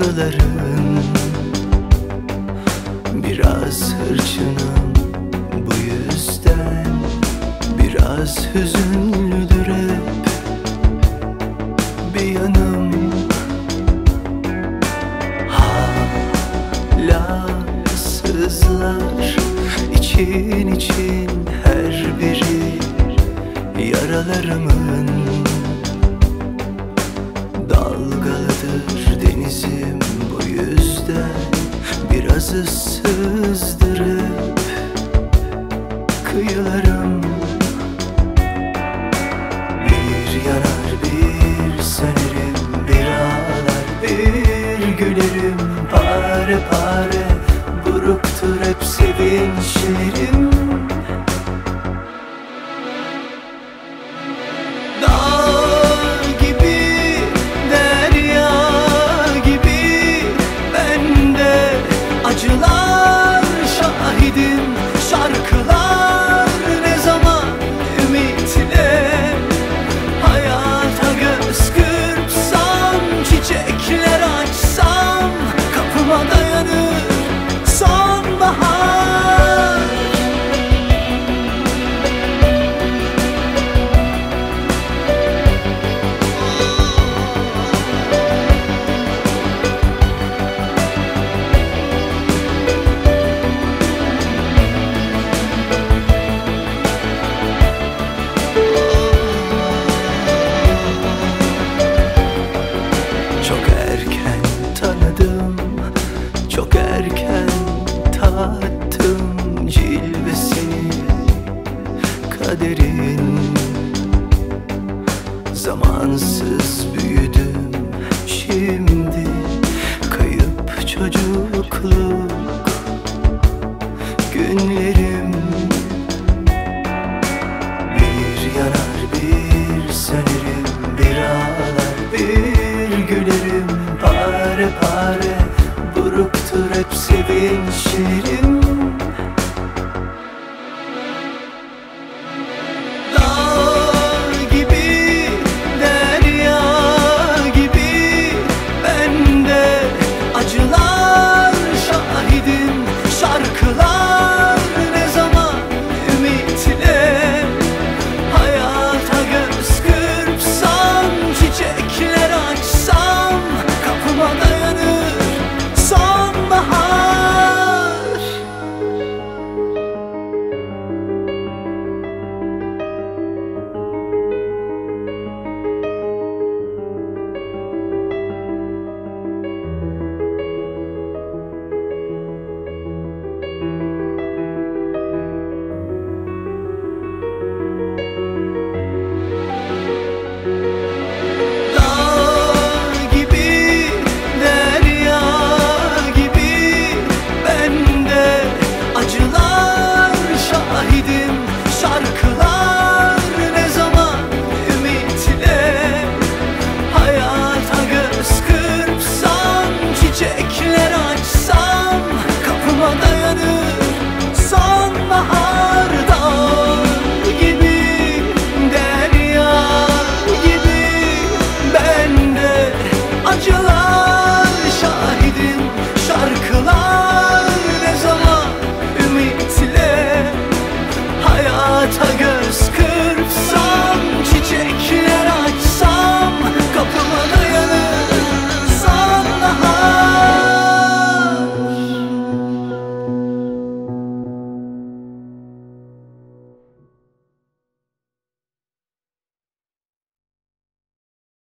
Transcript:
anıların Biraz hırçınım bu yüzden. Biraz hüzünlüdür hep bir yanım. Hala sızlar için için her biri Yaralarımın Hep kıyılarım. Bir yanar bir sönerim Bir ağlar bir gülerim. Pare pare buruktur hep sevinçlerim Zamansız büyüdüm. Şimdi Kayıp çocukluk günlerim. Bir yanar bir sönerim Bir ağlar bir gülerim Pare pare.